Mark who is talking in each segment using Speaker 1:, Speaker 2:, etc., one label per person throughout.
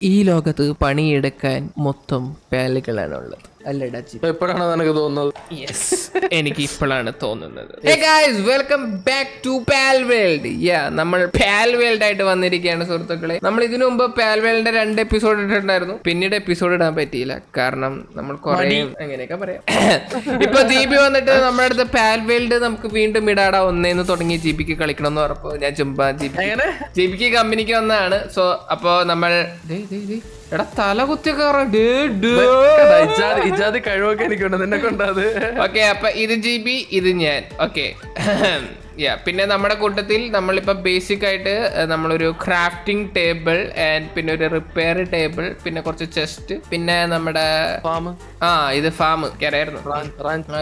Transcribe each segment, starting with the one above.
Speaker 1: ഈ ലോകത്ത് പണിയെടുക്കാൻ മൊത്തം പാലുകളാണ് ഉള്ളത് അല്ലടാ
Speaker 2: എപ്പോഴാണ് നിനക്ക് തോന്നുന്നത്?
Speaker 1: യെസ് എനിക്ക് ഇപ്പോഴാണ് തോന്നുന്നത്. Welcome back to Pal world യാ നമ്മൾ പാൽ വേൾഡ് ആയിട്ട് വന്നിരിക്കുകയാണ് സുഹൃത്തുക്കളെ. നമ്മൾ ഇതിനു മുമ്പ് പാൽ വേൾഡിന്റെ രണ്ട് എപ്പിസോഡ് ഇട്ടിട്ടുണ്ടായിരുന്നു. പിന്നീട് എപ്പിസോഡ് ഇടാൻ പറ്റിയില്ല. കാരണം നമ്മൾ കുറെ അങ്ങനെയൊക്കെ പറയാം. ഇപ്പൊ ദീപി വന്നിട്ട് നമ്മുടെ അടുത്ത് പാൽ വേൾഡ് നമുക്ക് വീണ്ടും ഇടാടാ. ഒന്നേന്ന് തുടങ്ങി ജീപിക്ക് കളിക്കണം എന്ന് പറഞ്ഞപ്പോ ഞാൻ ചുമ്പാ ജിബി ജിബിക്ക് കമ്പനിക്ക് വന്നതാണ്. സോ അപ്പോ നമ്മൾ ദേ, ദേ, ദേ. എടാ തല കുത്തിയൊക്കെ
Speaker 2: കഴിവൊക്കെ എനിക്കുണ്ട്. നിന്നെ കൊണ്ടത്.
Speaker 1: ഓക്കെ അപ്പൊ ഇത് ജി ബി ഇത് ഞാൻ. ഓക്കെ. യാ പിന്നെ നമ്മുടെ കൂട്ടത്തിൽ നമ്മളിപ്പോ ബേസിക് ആയിട്ട് നമ്മളൊരു ക്രാഫ്റ്റിംഗ് ടേബിൾ ആൻഡ് പിന്നെ ഒരു റിപ്പയർ ടേബിൾ പിന്നെ കുറച്ച് ചെസ്റ്റ് പിന്നെ നമ്മുടെ
Speaker 2: ഫാം
Speaker 1: ആ ഇത് ഫാം കയറായിരുന്നു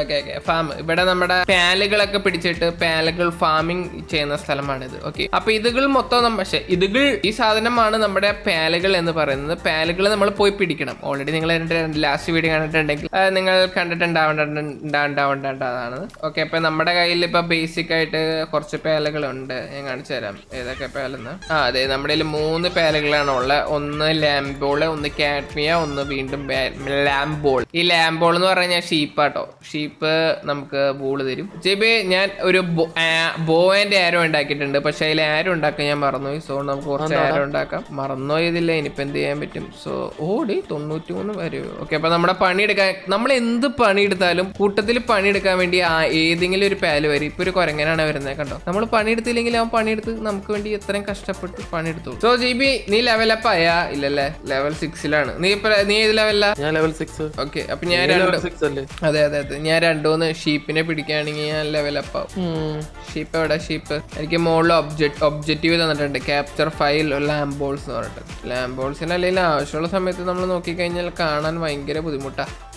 Speaker 1: ഓക്കെ ഓക്കെ ഫാം ഇവിടെ നമ്മുടെ പാലുകളൊക്കെ പിടിച്ചിട്ട് പാലുകൾ ഫാമിംഗ് ചെയ്യുന്ന സ്ഥലമാണിത്. ഓക്കെ അപ്പൊ ഇതുകൾ മൊത്തം പക്ഷെ ഇതുകൾ ഈ സാധനമാണ് നമ്മുടെ പാലുകൾ എന്ന് പറയുന്നത്. പാലുകൾ നമ്മൾ പോയി പിടിക്കണം. ഓൾറെഡി നിങ്ങൾ എന്റെ ലാസ്റ്റ് വീഡിയോ കണ്ടിട്ടുണ്ടെങ്കിൽ നിങ്ങൾ നിങ്ങൾ കണ്ടിട്ടുണ്ടാവേണ്ടതാണ് ഓക്കെ അപ്പൊ നമ്മുടെ കയ്യിൽ ഇപ്പൊ ബേസിക് ആയിട്ട് കുറച്ച് പേലകളുണ്ട്. ഞാൻ കാണിച്ചു തരാം. ഏതൊക്കെ പേലെന്ന്? ആ അതെ നമ്മുടെ കയ്യിൽ മൂന്ന് പേലകളാണ് ഉള്ളത്. ഒന്ന് ലാംബോൾ ഒന്ന് കാറ്റ്മിയ ഒന്ന് വീണ്ടും ലാംബോൾ ഈ ലാംബോൾ എന്ന് പറഞ്ഞാൽ ഷീപ്പാട്ടോ ഷീപ്പ് നമുക്ക് ബോൾ തരും. ജെബി ഞാൻ ഒരു ബോ ആൻഡ് ആരോ ഉണ്ടാക്കിയിട്ടുണ്ട്. പക്ഷെ അതിൽ ആരോ ഉണ്ടാക്കാൻ ഞാൻ മറന്നുപോയി. സോ നമുക്ക് കുറച്ച് ആരോ ഉണ്ടാക്കാം. മറന്നുപോയതില്ല. ഇനിയിപ്പോ എന്ത് ചെയ്യാൻ പറ്റും? സോ ഓടി തൊണ്ണൂറ്റി മൂന്ന് വരെ. ഓക്കെ അപ്പൊ നമ്മുടെ പണിയെടുക്കാൻ നമ്മൾ എന്ത് പണിയെടുത്താലും കൂട്ടത്തിൽ പണിയെടുക്കാൻ വേണ്ടി ആ ഏതെങ്കിലും ഒരു പാൽ വരും. ഇപ്പൊ ഒരു കുരങ്ങനാണ് വരുന്നത് കണ്ടോ? നമ്മൾ പണിയെടുത്തില്ലെങ്കിൽ അവൻ പണിയെടുത്ത് നമുക്ക് വേണ്ടി എത്രയും കഷ്ടപ്പെട്ട് പണിയെടുത്തു. സോ ജി ബി നീ ലെവലപ്പ് ആയാ? ഇല്ലല്ലേ? ലെവൽ സിക്സിലാണ് നീ ഇപ്പൊ നീ ഏത് ലെവലാ
Speaker 2: ഞാൻ ലെവൽ സിക്സ്
Speaker 1: ഓക്കെ അപ്പൊ ഞാൻ രണ്ട് അതെ അതെ അതെ. ഞാൻ രണ്ടുമൂന്ന് ഷീപ്പിനെ പിടിക്കുകയാണെങ്കിൽ ഞാൻ ലെവലപ്പ് ആവും. ഷീപ്പ് എവിടെ ഷീപ്പ് എനിക്ക് മുകളിൽ ഒബ്ജക്ട് ഒബ്ജക്റ്റീവ് തന്നിട്ടുണ്ട്. ക്യാപ്ചർ ഫയൽ ലാംബോൾസ് എന്ന് പറഞ്ഞിട്ട്. ലാംബോൾസിന് അല്ലെങ്കിൽ ആവശ്യമുള്ള സമയത്ത് നമ്മൾ നോക്കിക്കഴിഞ്ഞാൽ കാണാൻ ഭയങ്കര ബുദ്ധിമുട്ടാ. എവിടാ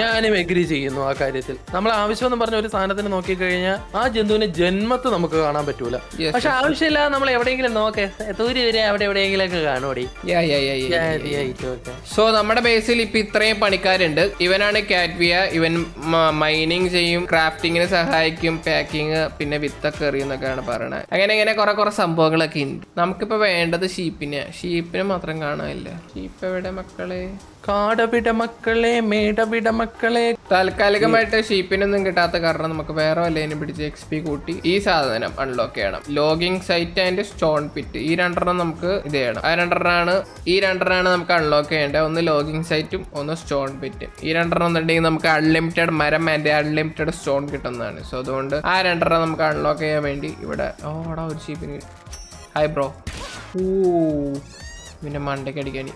Speaker 2: ഞാനും എഗ്രി ചെയ്യുന്നു ആ കാര്യത്തിൽ. നമ്മൾ ആവശ്യം എന്ന് പറഞ്ഞ ഒരു സാധനത്തിന് നോക്കിക്കഴിഞ്ഞാൽ ആ ജന്തുവിനെ ജന്മത്ത് നമുക്ക് കാണാൻ പറ്റൂല. പക്ഷെ ആവശ്യമില്ല നമ്മൾ എവിടെയെങ്കിലും നോക്കേ തൂരി വരെ അവിടെ എവിടെയെങ്കിലും ഒക്കെ കാണുമടി
Speaker 1: സോ നമ്മുടെ ബേസിൽ ഇപ്പൊ ഇത്രയും പണിക്കാരുണ്ട്. ഇവനാണ് കാറ്റ്വിയ ഇവൻ മൈനിങ് ചെയ്യും ക്രാഫ്റ്റിങ്ങിന് സഹായിക്കും പാക്കിങ് പിന്നെ വിത്തൊക്കെ എറിയുന്നൊക്കെയാണ് പറയണത് അങ്ങനെ ഇങ്ങനെ കുറെ കുറെ സംഭവങ്ങളൊക്കെ ഉണ്ട് നമുക്കിപ്പോ വേണ്ടത് ഷീപ്പിനെ ഷീപ്പിനെ മാത്രം കാണാനില്ല. ഷീപ്പ് എവിടെ മക്കളെ?
Speaker 2: കാടവിട മക്കളെ മേടവിട മക്കളെ
Speaker 1: താൽക്കാലികമായിട്ട് ഷീപ്പിനൊന്നും കിട്ടാത്ത കാരണം നമുക്ക് വേറെ വല്ലതിനും പിടിച്ച് എക്സ് പി കൂട്ടി ഈ സാധനം അൺലോക്ക് ചെയ്യണം. Logging site and stone pit ഈ രണ്ടെണ്ണം നമുക്ക് ഇത് ചെയ്യണം. ആ രണ്ടെണ്ണമാണ് ഈ രണ്ടെണ്ണമാണ് നമുക്ക് അൺലോക്ക് ചെയ്യേണ്ടത്. ഒന്ന് ലോഗിങ് സൈറ്റും ഒന്ന് സ്റ്റോൺ പിറ്റും ഈ രണ്ടെണ്ണം എന്നുണ്ടെങ്കിൽ നമുക്ക് അൺലിമിറ്റഡ് മരം ആൻഡ് അൺലിമിറ്റഡ് സ്റ്റോൺ കിട്ടുന്നതാണ്. സോ അതുകൊണ്ട് ആ രണ്ടെണ്ണം നമുക്ക് അൺലോക്ക് ചെയ്യാൻ വേണ്ടി ഇവിടെ ഓടാ ഒരു ഷീപ്പിന് ഹായ് ബ്രോ ഓ പിന്നെ മണ്ടയ്ക്ക് അടിക്കാൻ.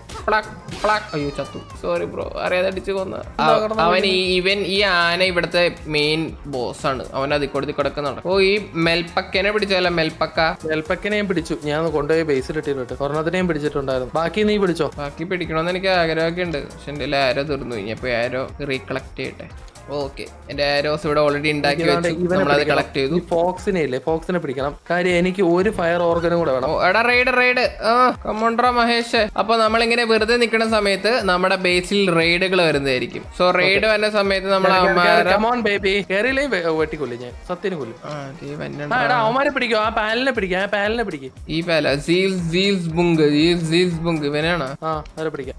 Speaker 1: അയ്യോ ചത്തു. സോറി ബ്രോ അറിയാതെ അടിച്ചു കൊന്ന. അവൻ ഈ ഇവൻ ഈ ആന ഇവിടുത്തെ മെയിൻ ബോസ് ആണ്. അവൻ അതിൽ കൊടുത്തി കിടക്കുന്നുണ്ട് ഓ ഈ മെൽപ്പക്കനെ പിടിച്ചല്ല മെൽപ്പക്ക?
Speaker 2: മെൽപ്പക്കനെയും പിടിച്ചു. ഞാൻ കൊണ്ടുപോയി ബേസിൽ ഇട്ടിട്ട് ഒരെണ്ണത്തിനെയും പിടിച്ചിട്ടുണ്ടായിരുന്നു. ബാക്കി നീ പിടിച്ചോ?
Speaker 1: ബാക്കി പിടിക്കണമെന്ന് എനിക്ക് ആഗ്രഹമൊക്കെ ഉണ്ട്. പക്ഷെ എന്റെ ആരോ തീർന്നു. ഇനിയപ്പോ ആരോ റീകളക്ട് ചെയ്യട്ടെ. ഓക്കെ എന്റെ ആരോസ് ഇവിടെ ഓൾറെഡി ഉണ്ടാക്കി നമ്മളത് കളക്ട് ചെയ്തു.
Speaker 2: ഫോക്സിനെ ഇല്ലേ? ഫോക്സിനെ പിടിക്കണം. കാര്യം എനിക്ക് ഒരു ഫയർ ഓർഗനും കൂടെ വേണം.
Speaker 1: എടാ ആ കമോണ്ട്ര മഹേഷ്. അപ്പൊ നമ്മളിങ്ങനെ വെറുതെ നിൽക്കുന്ന സമയത്ത് നമ്മുടെ ബേസിൽ റെയ്ഡുകൾ വരുന്നതായിരിക്കും. സോ റെയ്ഡ് വരുന്ന സമയത്ത് നമ്മൾ
Speaker 2: കമോൺ ബേബി കേറിയില്ലേ വെട്ടിക്കൊല്ലു ഞാൻ. സത്യന് കൊല്ലും. അവന്മാരെ പിടിക്കും. ആ പാലിനെ പിടിക്കും. ആ പാലിനെ പിടിക്കും.
Speaker 1: ഈ പാല സീൽസ് സീൽസ് ബുങ്ക് സീൽസ് സീൽസ് ബുങ്ക് ഇവനാണ്?
Speaker 2: ആ അവരെ പിടിക്കാം.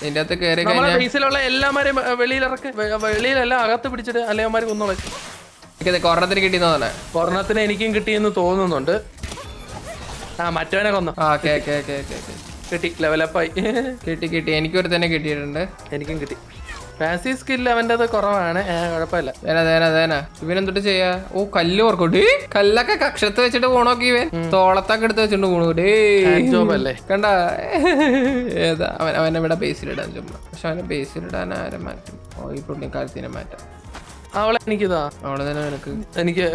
Speaker 1: ഇതിന്റെ അകത്ത് കയറി കഴിഞ്ഞാൽ
Speaker 2: എല്ലാമാരെയും വെളിയിലിറക്ക് വെ- വെളിയിലല്ല അകത്ത് പിടിച്ചിട്ട് അല്ലെ അവന്മാര് കൊന്നോളെ
Speaker 1: കൊറണത്തിന് കിട്ടിയെന്ന് തോന്നണേ.
Speaker 2: ഒരെണ്ണത്തിന് എനിക്കും കിട്ടിയെന്ന് തോന്നുന്നുണ്ട്. ആ മറ്റവനെ കൊന്നു. കിട്ടി ലെവലപ്പായി
Speaker 1: കിട്ടി കിട്ടി. എനിക്കൊരു തന്നെ കിട്ടിയിട്ടുണ്ട്.
Speaker 2: എനിക്കും കിട്ടി. ഫാൻസി സ്കില്ല് അവന്റെ കുറവാണ്. കുഴപ്പമില്ല.
Speaker 1: തേന തേന തേന ഇവനെന്തോട്ട് ചെയ്യാ? ഓ കല്ല് ഓർക്കോട്ടെ കല്ലൊക്കെ കക്ഷത്ത് വെച്ചിട്ട് പോണോക്കി ഇവൻ. തോളത്തൊക്കെ എടുത്ത് വെച്ചിട്ട്
Speaker 2: അല്ലേ?
Speaker 1: കണ്ട? ഏതാ? അവൻ അവനെ ഇവിടെ ബേസിലിടാൻ ചുമ്മാ. പക്ഷെ അവനെ ബേസിലിടാൻ ആരെ മാറ്റും ഓ ഈ പുള്ളിക്കാലത്തിനെ മാറ്റാം.
Speaker 2: അവളെ എനിക്കിതാ.
Speaker 1: അവളെ തന്നെ നിനക്ക്.
Speaker 2: എനിക്ക്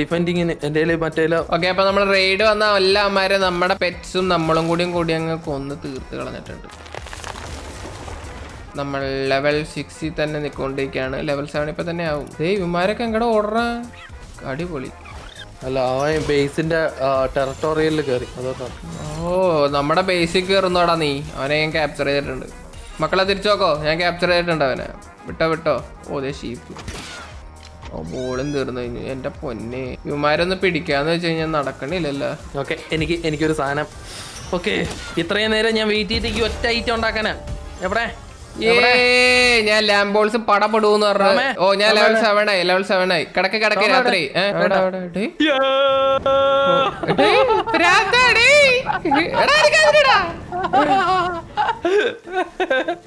Speaker 2: ഡിഫെൻഡിങ്ങിന് എന്റെ മറ്റേ
Speaker 1: ഓക്കെ അപ്പൊ നമ്മൾ റെയ്ഡ് വന്ന എല്ലാ അമ്മമാരെ നമ്മുടെ പെറ്റ്സും നമ്മളും കൂടിയും കൂടി അങ്ങ് കൊന്ന് തീർത്ത് കളഞ്ഞിട്ടുണ്ട്. നമ്മൾ ലെവൽ സിക്സിൽ തന്നെ നിൽക്കൊണ്ടിരിക്കുകയാണ് ലെവൽ സെവൻ ഇപ്പൊ തന്നെ ആവും. ദേ ഇവന്മാരൊക്കെ എങ്ങടെ ഓർഡറ അടിപൊളി.
Speaker 2: അല്ല അവൻ ബേസിന്റെ ടെറിട്ടോറിയലിൽ കയറി
Speaker 1: ഓ നമ്മുടെ ബേസിൽ കയറുന്നോടാ നീ. അവനെ ഞാൻ ക്യാപ്ചർ ചെയ്തിട്ടുണ്ട്. മക്കളെ തിരിച്ചു നോക്കോ. ഞാൻ ക്യാപ്ചർ ചെയ്തിട്ടുണ്ട് അവനെ. വിട്ടോ വിട്ടോ. ഓ ദേ ഷീപ്പ് ഓ ബോളും തീർന്നു. കഴിഞ്ഞു എന്റെ പൊന്നെ. ഇവന്മാരൊന്ന് പിടിക്കാന്ന് വെച്ച് കഴിഞ്ഞാൽ നടക്കണില്ലല്ലോ.
Speaker 2: ഓക്കെ എനിക്ക് എനിക്കൊരു സാധനം. ഓക്കെ ഇത്രയും നേരം ഞാൻ വെയിറ്റ് ചെയ്തിട്ട് ഒറ്റ ഐറ്റം ഉണ്ടാക്കാനാ. എവിടെ?
Speaker 1: ഞാൻ ലാംബോൾസ് പടപെടുന്ന് പറഞ്ഞു ഓ ഞാൻ ലെവൽ സെവൻ ആയി ലെവൽ സെവൻ ആയി. കിടക്ക് കിടക്ക് രാത്രി. ഏ,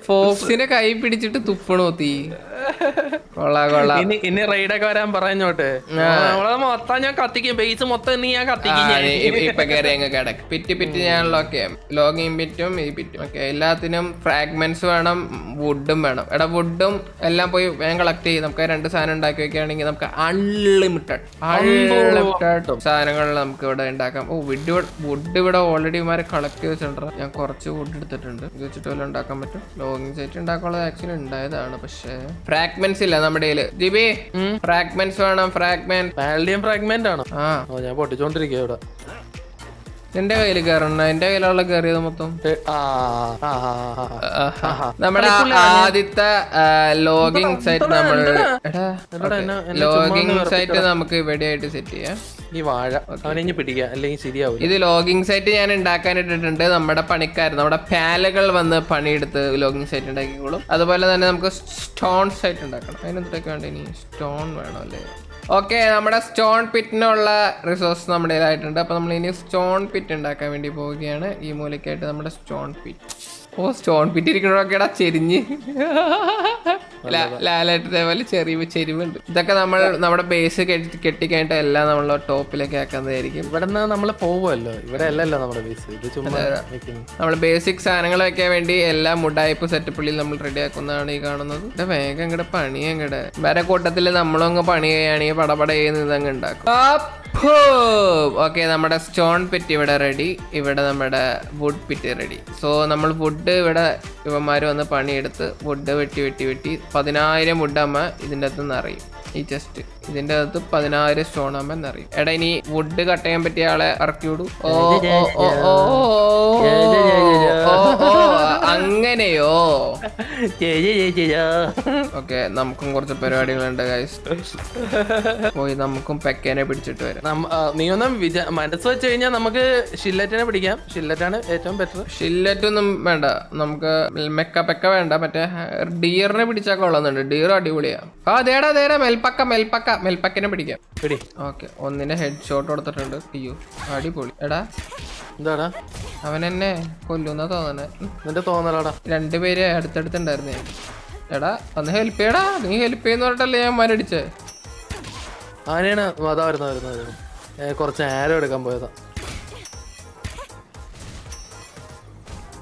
Speaker 1: ഫോക്സിനെ കൈ പിടിച്ചിട്ട് തുപ്പണോ തീ. കൊള്ളാ കൊള്ളാ
Speaker 2: ഇനി ഇനി റൈഡൊക്കെ വരാൻ പറഞ്ഞോട്ട്. നമ്മളെ മൊത്തം ഞാൻ കത്തിക്കും. ബേസ് മൊത്തം നീ ഞാൻ കത്തിക്കും. പിറ്റി
Speaker 1: പിറ്റി ഇ- ഇപ്പൊ കയറി അങ്ങ് കിടക്ക്. പിറ്റ് പിറ്റ് ഞാൻ ലോക്ക് ലോഗിൻ പിറ്റും ഈ പിറ്റും ഓക്കെ എല്ലാത്തിനും ഫ്രാഗ്മെന്റ്സ് വേണം വുഡും വേണം. എടാ വുഡും എല്ലാം പോയി വേഗം കളക്ട് ചെയ്യും. നമുക്ക് രണ്ട് സാധനം ഉണ്ടാക്കി വെക്കുകയാണെങ്കിൽ നമുക്ക് അൺലിമിറ്റഡ് അൺലിമിറ്റഡ് സാധനങ്ങൾ നമുക്ക് ഇവിടെ ഉണ്ടാക്കാം. ഓ വുഡ് വുഡ് ഇവിടെ ഓൾറെഡി മാറി കളക്ട് ചെയ്ത് വെച്ചിട്ടുണ്ട്. ഞാൻ കുറച്ച് വുഡ് എടുത്തിട്ടുണ്ട്. ഇത് വെച്ചിട്ട് വല്ലതും ഉണ്ടാക്കാൻ പറ്റും. ലോഗിങ് സൈറ്റ് ഉണ്ടാക്കാനുള്ളത് ആക്ച്വലി ഉണ്ടായതാണ് പക്ഷേ ഫ്രാഗ്മെന്റ്സ് ഇല്ല നമ്മുടെ കയ്യിൽ. ജിബി ഫ്രാഗ്മെന്റ്സ് വേണം ഫ്രാഗ്മെന്റ്
Speaker 2: പാലഡിയം ഫ്രാഗ്മെന്റ് ആണോ.
Speaker 1: ആ.
Speaker 2: ഞാൻ പൊട്ടിച്ചോണ്ടിരിക്കുക ഇവിടെ.
Speaker 1: എന്റെ കയ്യിൽ കയറണ എന്റെ കയ്യിലുള്ള കയറിയത് മൊത്തം. നമ്മുടെ ആദ്യത്തെ ലോഗിങ് സൈറ്റ് നമ്മൾ ലോഗിങ് സൈറ്റ് നമുക്ക് ഇവിടെ ആയിട്ട് സെറ്റ് ചെയ്യാം.
Speaker 2: ഈ വാഴ അവനെ പിടിക്കുക അല്ലെങ്കിൽ
Speaker 1: ഇത് ലോഗിങ് സൈറ്റ് ഞാൻ ഉണ്ടാക്കാനിട്ടിട്ടുണ്ട് നമ്മുടെ പണിക്കാർ നമ്മുടെ പാലകൾ വന്ന് പണിയെടുത്ത് ലോഗിങ് സൈറ്റ് ഉണ്ടാക്കിക്കോളും. അതുപോലെ തന്നെ നമുക്ക് സ്റ്റോൺ സൈറ്റ് ഉണ്ടാക്കണം. അതിനെന്തൊക്കെ വേണ്ട ഇനി? സ്റ്റോൺ വേണം അല്ലേ ഓക്കെ നമ്മുടെ സ്റ്റോൺ പിറ്റിനുള്ള റിസോഴ്സ് നമ്മുടെ ഇതായിട്ടുണ്ട് അപ്പോൾ നമ്മൾ ഇനി സ്റ്റോൺ പിറ്റ് ഉണ്ടാക്കാൻ വേണ്ടി പോവുകയാണ്. ഈ മൂലക്കായിട്ട് നമ്മുടെ സ്റ്റോൺ പിറ്റ് ഓ സ്റ്റോൺ പിറ്റ് ഇരിക്കണോക്കെടാ ചെരിഞ്ഞ്. ലാലായിട്ട് പോലെ ചെറിയ ചെരിവുണ്ട്. ഇതൊക്കെ നമ്മൾ നമ്മുടെ ബേസ് കെട്ടി കെട്ടിക്കഴിഞ്ഞിട്ട് എല്ലാം നമ്മൾ ടോപ്പിലേക്ക് ആക്കുന്നതായിരിക്കും.
Speaker 2: ഇവിടെ നിന്ന് നമ്മൾ പോവുമല്ലോ. ഇവിടെ അല്ലല്ലോ നമ്മുടെ ബേസ് ഇത് ചുമ്മാ.
Speaker 1: നമ്മൾ ബേസിക് സാധനങ്ങൾ വെക്കാൻ വേണ്ടി എല്ലാ മുടായ്പ സെറ്റപ്പുള്ളിൽ നമ്മൾ റെഡി ആക്കുന്നതാണ് ഈ കാണുന്നത്. ഇവിടെ വേഗം ഇങ്ങടെ പണി അങ്ങടെ വേറെ കൂട്ടത്തിൽ നമ്മളും അങ്ങ് പണി ചെയ്യുകയാണെങ്കിൽ പടപടയെന്ന് ഇതങ്ങ് ഉണ്ടാക്കും. ഓക്കെ നമ്മുടെ സ്റ്റോൺ പിറ്റ് ഇവിടെ റെഡി ഇവിടെ നമ്മുടെ വുഡ് പിറ്റ് റെഡി സോ നമ്മൾ വുഡ് ഇവിടെ ഇവന്മാർ വന്ന് പണിയെടുത്ത് വുഡ് വെട്ടി വെട്ടി വെട്ടി പതിനായിരം വുഡ് അമ്മ ഇതിന്റെ അകത്ത് നിറയും. അറിയും ഈ ജസ്റ്റ് ഇതിന്റെ അകത്ത് പതിനായിരം സ്റ്റോൺ അമ്മ എന്നറിയും എടാ ഇനി വുഡ് കട്ട് ചെയ്യാൻ പറ്റിയ ആളെ ഇറക്കി വിടൂ. ഓ ഓ ഓ ഓ ഓ, ഓ, അങ്ങനെയോ. ഓക്കെ നമുക്കും കുറച്ച് പരിപാടികളുണ്ട് ഗൈസ് പോയി നമുക്കും പെക്കേനെ പിടിച്ചിട്ട് വരാം.
Speaker 2: നീ ഒന്നും വിചാ മനസ്സ് വെച്ച് കഴിഞ്ഞാൽ നമുക്ക് ഷില്ലറ്റിനെ പിടിക്കാം. ഷില്ലറ്റാണ് ഏറ്റവും ബെറ്റർ
Speaker 1: ഷില്ലറ്റൊന്നും വേണ്ട. നമുക്ക് മെക്ക പെക്ക വേണ്ട. മറ്റേ ഡിയറിനെ പിടിച്ചാൽ കൊള്ളുന്നുണ്ട്. ഡിയർ അടിപൊളിയാ. ആ ദേടാ ദേടാ മെൽപ്പക്ക മെൽപ്പക്ക മെൽപ്പക്കനെ പിടിക്കാം.
Speaker 2: പിടി.
Speaker 1: ഓക്കെ ഒന്നിന്റെ ഹെഡ് ഷോട്ട് കൊടുത്തിട്ടുണ്ട്. അയ്യോ അടിപൊളി. എടാ
Speaker 2: എന്താടാ?
Speaker 1: അവൻ എന്നെ കൊല്ലുന്ന തോന്നണേ.
Speaker 2: നിന്റെ തോന്നലാടാ.
Speaker 1: രണ്ടുപേര് അടുത്തടുത്തുണ്ടായിരുന്നേ. എടാ ഒന്ന് ഹെൽപ്പ് ചെയ്യടാ. നീ ഹെൽപ്പ് ചെയ്യുന്ന പറഞ്ഞിട്ടല്ലേ ഞാൻ മരടിച്ചേ
Speaker 2: ആനയാണ് അതാ വരുന്ന കുറച്ച് ആരോ എടുക്കാൻ പോയതാ.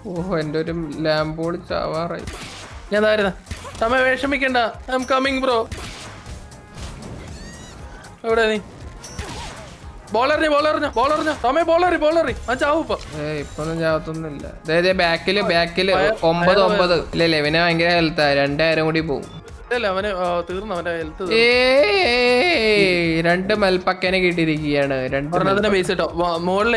Speaker 1: ഓഹോ എന്റെ ഒരു ലാംബോൾ ചാവാറായി.
Speaker 2: ഞാൻ തമ്മ വിഷമിക്കണ്ട. ഐ എം കമ്മിങ് ബ്രോ എവിടെ നീ? ബോളറിഞ്ഞു ബോളറിഞ്ഞു ബോളറിഞ്ഞു തമ്മ ബോളറി ബോളറി ചാവും ഇപ്പൊ.
Speaker 1: ഇപ്പൊന്നും ചാവത്തൊന്നുമില്ല. അതായത് ബാക്കിൽ ബാക്കിൽ ഒമ്പത് ഒമ്പത്. ഇല്ല ഇവനെ ഭയങ്കര ഹെൽത്താ രണ്ടായിരം കൂടി പോവും. രണ്ട് മൽപ്പക്കനെ കിട്ടിയിരിക്കുകയാണ്. രണ്ട്
Speaker 2: ബേസ് കേട്ടോ മുകളിൽ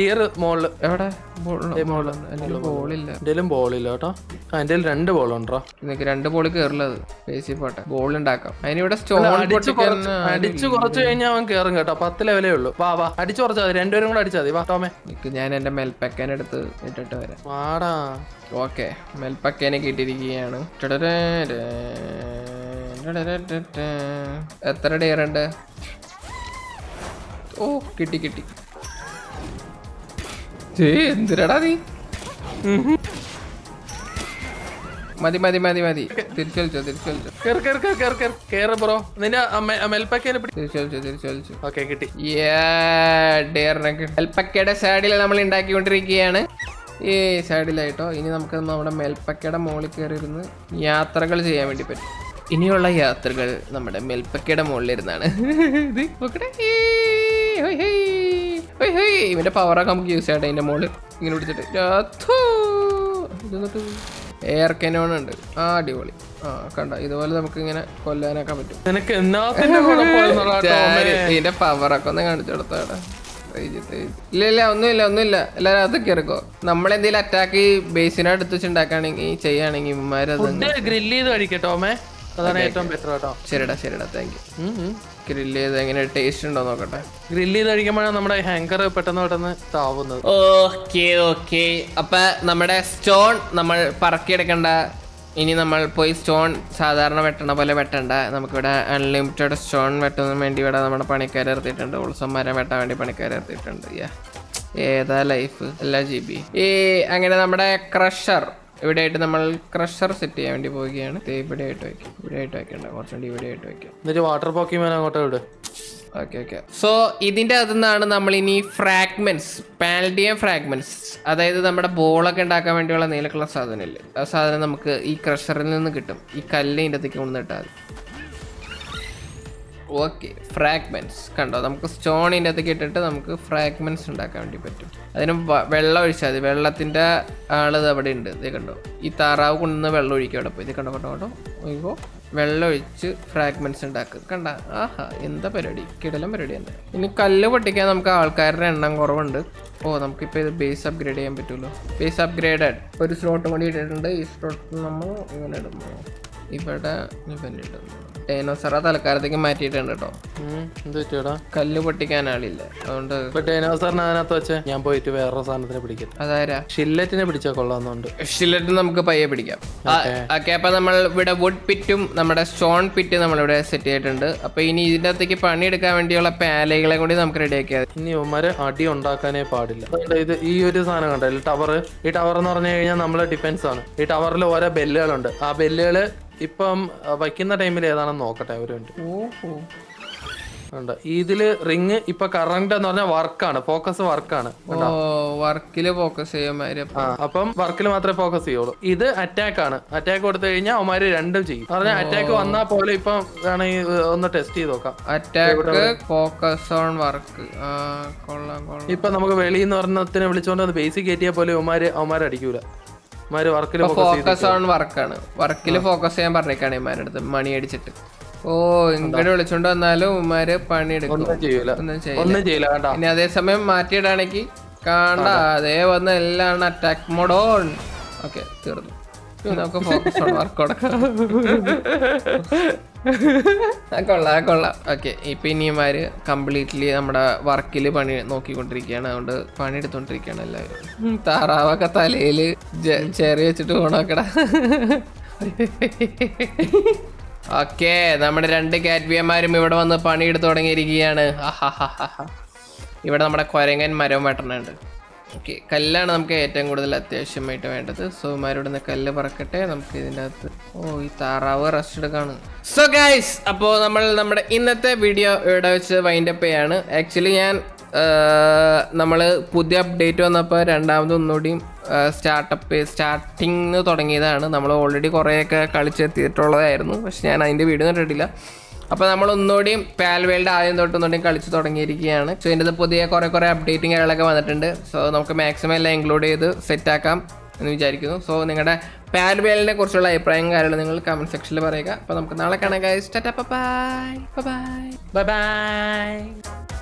Speaker 2: ഡിയർ മോളിൽ.
Speaker 1: എവിടെ? ബോളില്ല. ബോളില്ല
Speaker 2: കേട്ടോ. ആ എന്റെ രണ്ട് ബോളുണ്ടോ
Speaker 1: നിനക്ക് രണ്ട് ബോൾ കേറില്ലത് പേസി പോട്ടെ. ബോൾ ഉണ്ടാക്കാം. അതിനിവിടെ സ്റ്റോൺ
Speaker 2: അടിച്ചു കുറച്ച് കഴിഞ്ഞാൽ അവൻ കേറും കേട്ടോ. പത്ത് ലെവലേ ഉള്ളൂ. വാ വാ. അടിച്ചു കുറച്ചാൽ മതി. രണ്ടുപേരും കൂടെ അടിച്ചാൽ മതി. വാ ടോമേ.
Speaker 1: നിക്ക് ഞാൻ എന്റെ മെൽപ്പക്കൻ എടുത്ത് ഇട്ടിട്ട് വരാം.
Speaker 2: വാടാ.
Speaker 1: ഓക്കെ. മെൽപ്പക്കനെ കിട്ടിയിരിക്കുകയാണ്. എത്ര ഡേറുണ്ട് ഉണ്ട്? ഓ കിട്ടി കിട്ടി. എന്തിനടാ നീ? മതി മതി മതി മതി. തിരിച്ചു വലിച്ചോ തിരിച്ചു വലിച്ചോ
Speaker 2: കേറ് കേറ് കേറ് കേറ് കേറ്. കേറ് ബ്രോ. നിന്റെ മെൽപ്പക്കേനെ പിടി
Speaker 1: തിരിച്ചു വലിച്ചോ തിരിച്ചു വലിച്ചോ
Speaker 2: ഓക്കെ കിട്ടി.
Speaker 1: മെൽപ്പക്കയുടെ സൈഡിൽ നമ്മൾ ഉണ്ടാക്കിക്കൊണ്ടിരിക്കുകയാണ്. ഈ സൈഡിലായിട്ടോ ഇനി നമുക്ക് നമ്മുടെ മെൽപ്പക്കയുടെ മുകളിൽ കയറിയിരുന്ന് യാത്രകൾ ചെയ്യാൻ വേണ്ടി പറ്റും. ഇനിയുള്ള യാത്രകൾ നമ്മുടെ മെൽപ്പക്കയുടെ മുകളിലിരുന്നാണ് ഇത് നോക്കട്ടെ. ഇവന്റെ പവറൊക്കെ നമുക്ക് യൂസ് ചെയ്യട്ടെ ഇതിന്റെ മോൾ ഇങ്ങനെ പിടിച്ചിട്ട്. രാത്തു. ഇത് എയർ കനോൺ ഉണ്ട്. ആ അടിപൊളി. ആ കണ്ട? ഇതുപോലെ നമുക്ക് ഇങ്ങനെ കൊല്ലാനൊക്കെ പറ്റും.
Speaker 2: നിനക്ക്
Speaker 1: ഇതിന്റെ പവറൊക്കെ ഒന്ന് കാണിച്ചു കൊടുത്താടാ ഇല്ല ഇല്ല ഒന്നുമില്ല ഒന്നുമില്ല. എല്ലാരും അതൊക്കെ ഇറക്കോ നമ്മളെന്തെങ്കിലും അറ്റാക്ക് ബേസിനെ അടുത്ത് വെച്ചുണ്ടാക്കുകയാണെങ്കിൽ ചെയ്യുകയാണെങ്കിൽ ഇവന്മാരത്
Speaker 2: ഗ്രില്ല് ചെയ്ത് കഴിക്കട്ടോ അതാണ് ഏറ്റവും ബെറ്റർ കേട്ടോ.
Speaker 1: ശരിടാ ശരിടാ. താങ്ക് യു ഗ്രില്ല് ചെയ്ത് എങ്ങനെ ടേസ്റ്റ് ഉണ്ടോ നോക്കട്ടെ.
Speaker 2: ഗ്രില്ല് ചെയ്ത് കഴിക്കുമ്പോഴാണ് നമ്മുടെ ഹാങ്കർ പെട്ടെന്ന് പെട്ടെന്ന് താവുന്നത്
Speaker 1: ഓക്കെ ഓക്കെ അപ്പൊ നമ്മുടെ സ്റ്റോൺ നമ്മൾ പറക്കിയെടുക്കണ്ട. ഇനി നമ്മൾ പോയി സ്റ്റോൺ സാധാരണ വെട്ടണ പോലെ വെട്ടണ്ട. നമുക്കിവിടെ അൺലിമിറ്റഡ് സ്റ്റോൺ വെട്ടുന്നതിന് വേണ്ടി ഇവിടെ നമ്മുടെ പണിക്കാരെ ഇറത്തിയിട്ടുണ്ട് ഉത്സവം മരം വെട്ടാൻ വേണ്ടി പണിക്കാരെ ഇറത്തിയിട്ടുണ്ട് ഏതാ ലൈഫ് എല്ലാ ജി ബി ഈ അങ്ങനെ നമ്മുടെ ക്രഷർ ഇവിടെ ആയിട്ട് നമ്മൾ ക്രഷർ സെറ്റ് ചെയ്യാൻ വേണ്ടി പോവുകയാണ്. ഇവിടെ ആയിട്ട് വയ്ക്കും ഇവിടെ ആയിട്ട് വയ്ക്കണ്ട കുറച്ചുകൂടി ഇവിടെ ആയിട്ട് വയ്ക്കും
Speaker 2: എന്നിട്ട് വാട്ടർ പോക്കിമാൻ അങ്ങോട്ട് ഇവിടെ
Speaker 1: ഓക്കെ ഓക്കെ. സോ ഇതിന്റെ അകത്തു നിന്നാണ് നമ്മൾ ഇനി ഫ്രാഗ്മെന്റ്സ് പാൽഡിയം ഫ്രാഗ്മെന്റ്സ് അതായത് നമ്മുടെ ബോളൊക്കെ ഉണ്ടാക്കാൻ വേണ്ടിയുള്ള നീലക്കുള്ള സാധനമില്ലേ? ആ സാധനം നമുക്ക് ഈ ക്രഷറിൽ നിന്ന് കിട്ടും. ഈ കല്ലിന്റെ ഇതിന്റെ അകത്തേക്ക് കൊണ്ടിട്ടാൽ ഓക്കെ ഫ്രാഗ്മെന്റ്സ് കണ്ടോ? നമുക്ക് സ്റ്റോണിന്റെ അകത്തേക്ക് ഇട്ടിട്ട് നമുക്ക് ഫ്രാഗ്മെന്റ്സ് ഉണ്ടാക്കാൻ വേണ്ടി പറ്റും. അതിന് വെള്ളം ഒഴിച്ചാൽ മതി. വെള്ളത്തിന്റെ ആൾ അവിടെ ഉണ്ട്. ഇത് കണ്ടോ? ഈ താറാവ് കൊണ്ടുവന്ന് വെള്ളം ഒഴിക്കും അവിടെ പോയി. ഇത് കണ്ടോ കണ്ടോ കണ്ടോ? ഒഴിക്കോ വെള്ളം ഒഴിച്ച് ഫ്രാഗ്മെന്റ്സ് ഉണ്ടാക്കുക. കണ്ട? ആഹാ എന്താ പരിപാടി? കിടലം പരിപാടി തന്നെ. ഇനി കല്ല് പൊട്ടിക്കാൻ നമുക്ക് ആൾക്കാരുടെ എണ്ണം കുറവുണ്ട്. ഓ നമുക്കിപ്പോൾ ഇത് ബേസ് അപ്ഗ്രേഡ് ചെയ്യാൻ പറ്റുമല്ലോ. ബേസ് അപ്ഗ്രേഡഡ് ഒരു സ്ലോട്ട് കൂടി ഇട്ടിട്ടുണ്ട്. ഈ സ്ലോട്ട് നമ്മൾ ഇങ്ങനെ ഇടുന്നു. ഇവിടെ ഡൈനോസറ തലക്കാലത്തേക്ക് മാറ്റിയിട്ടുണ്ട് കേട്ടോ. കല്ല് പൊട്ടിക്കാൻ ആളില്ല. അതുകൊണ്ട്
Speaker 2: ഡൈനോസറിന് അതിനകത്ത് വെച്ച് ഞാൻ പോയിട്ട് വേറെ സാധനത്തിനെ പിടിക്കാം
Speaker 1: അതാരാ?
Speaker 2: ഷില്ലറ്റിനെ പിടിച്ചാൽ കൊള്ളാന്നുണ്ട്
Speaker 1: ഷില്ലറ്റ് നമുക്ക് പയ്യെ പിടിക്കാം. ഓക്കെ. അപ്പൊ നമ്മൾ ഇവിടെ വുഡ് പിറ്റും നമ്മുടെ സ്റ്റോൺ പിറ്റ് നമ്മളിവിടെ സെറ്റ് ചെയ്തിട്ടുണ്ട്. അപ്പൊ ഇനി ഇതിന്റെ അകത്തേക്ക് പണിയെടുക്കാൻ വേണ്ടിയുള്ള പാലകളെ കൂടി നമുക്ക് റെഡിയാക്കിയാൽ
Speaker 2: ഇനി ഉമ്മര് അടി ഉണ്ടാക്കാനേ പാടില്ല. ഇത് ഈ ഒരു സാധനം കണ്ടല്ലോ ടവർ ഈ ടവർ എന്ന് പറഞ്ഞു കഴിഞ്ഞാൽ നമ്മളെ ഡിഫൻസ് ആണ്. ഈ ടവറിൽ ഓരോ ബെല്ലുകളുണ്ട് ആ ബെല്ലുകൾ ഇപ്പം വയ്ക്കുന്ന ടൈമിൽ ഏതാണെന്ന് നോക്കട്ടെ ഒരു മിനിറ്റ്. ഉണ്ട് ഇതിൽ റിങ് ഇപ്പൊ കറണ്ട് എന്ന് പറഞ്ഞാൽ വർക്കാണ് ഫോക്കസ് വർക്കാണ്.
Speaker 1: വർക്കിൽ ഫോക്കസ് ചെയ്യാൻ
Speaker 2: അപ്പം വർക്കിൽ മാത്രമേ ഫോക്കസ് ചെയ്യുള്ളൂ. ഇത് അറ്റാക്ക് ആണ്. അറ്റാക്ക് കൊടുത്തു കഴിഞ്ഞാൽ അവന്മാര് രണ്ടും ചെയ്യും. പറഞ്ഞാൽ അറ്റാക്ക് വന്നാ പോലെ ഇപ്പം വേണമെങ്കിൽ ഒന്ന് ടെസ്റ്റ് ചെയ്ത് നോക്കാം.
Speaker 1: അറ്റാക്ക് ഫോക്കസ് ഓൺ വർക്ക്
Speaker 2: ഇപ്പൊ നമുക്ക് വെളിയിൽ നിന്ന് പറഞ്ഞതിനെ വിളിച്ചോണ്ട് ബേസിക് കയറ്റിയാൽ പോലെ അവന്മാര് അവന്മാര് അടിക്കൂല. അവന്മാര് വർക്കിൽ ഫോക്കസ്
Speaker 1: ഓൺ വർക്കാണ് വർക്കിൽ ഫോക്കസ് ചെയ്യാൻ പറഞ്ഞേക്കാണ് ഇമാരുടെ അടുത്ത് മണി അടിച്ചിട്ട്. ഓ ഇങ്ങോട്ട് വിളിച്ചോണ്ട് വന്നാലും ഉമ്മാര് പണിയെടുക്കും
Speaker 2: ഒന്നും
Speaker 1: ചെയ്യില്ല ഇനി അതേസമയം മാറ്റിയിടാണെങ്കിൽ കാണണ്ട അതേ വന്ന എല്ലാം അറ്റാക്ക് മോഡ് ഓൺ ഓക്കെ തീർന്നു. നമുക്ക് ഫോക്കസ് ഓൺ വർക്ക് കൊടുക്കാം. ആ കൊള്ളാം കൊള്ളാം. ഓക്കെ ഇപ്പൊ ഇനിമാര് കംപ്ലീറ്റ്ലി നമ്മുടെ വർക്കിൽ പണി നോക്കിക്കൊണ്ടിരിക്കുകയാണ്. അതുകൊണ്ട് പണി എടുത്തോണ്ടിരിക്കുകയാണ് എല്ലാവരും താറാവൊക്കെ തലയിൽ ചെറിയ വെച്ചിട്ട് പോണോക്കടാ. ഓക്കെ നമ്മുടെ രണ്ട് കാറ്റ്വിയന്മാരും ഇവിടെ വന്ന് പണിയെടുത്ത് തുടങ്ങിയിരിക്കുകയാണ്. ഇവിടെ നമ്മുടെ കൊരങ്ങൻ മരവും വെട്ടണുണ്ട്. ഓക്കെ കല്ലാണ് നമുക്ക് ഏറ്റവും കൂടുതൽ അത്യാവശ്യമായിട്ട് വേണ്ടത്. സോ ഇമാരോട് നിന്ന് കല്ല് പറക്കട്ടെ. നമുക്ക് ഇതിന്റെ അകത്ത് ഓ ഈ താറാവ് റെസ്റ്റ് എടുക്കാണ്. സോ ഗൈസ് അപ്പോൾ നമ്മൾ നമ്മുടെ ഇന്നത്തെ വീഡിയോ ഇവിടെ വെച്ച് വൈൻഡ് അപ്പ് ചെയ്യാണ്. ആക്ച്വലി ഞാൻ നമ്മൾ പുതിയ അപ്ഡേറ്റ് വന്നപ്പോൾ രണ്ടാമത് ഒന്നുകൂടിയും സ്റ്റാർട്ടപ്പ് സ്റ്റാർട്ടിങ് തുടങ്ങിയതാണ്. നമ്മൾ ഓൾറെഡി കുറേയൊക്കെ കളിച്ചെത്തിയിട്ടുള്ളതായിരുന്നു പക്ഷെ ഞാൻ അതിന്റെ വീഡിയോ കണ്ടിട്ടില്ല. അപ്പോൾ നമ്മൾ ഒന്നുകൂടിയും പാൽവേൾഡ് ആദ്യം തൊട്ട് ഒന്നുകൂടി കളിച്ച് തുടങ്ങിയിരിക്കുകയാണ്. സോ ഇതിന്റെ പുതിയ കുറേ കുറേ അപ്ഡേറ്റിംഗ് കാര്യങ്ങളൊക്കെ വന്നിട്ടുണ്ട്. സോ നമുക്ക് മാക്സിമം എല്ലാം ഇൻക്ലൂഡ് ചെയ്ത് സെറ്റ് ആക്കാം എന്ന് വിചാരിക്കുന്നു. സോ നിങ്ങളുടെ പാൽവേലിനെ കുറിച്ചുള്ള അഭിപ്രായം കാര്യങ്ങൾ നിങ്ങൾ കമന്റ് സെക്ഷനിൽ പറയുക. അപ്പോൾ നമുക്ക് നാളെ കാണാം ബൈ ബൈ
Speaker 2: ബൈ ബൈ